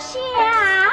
下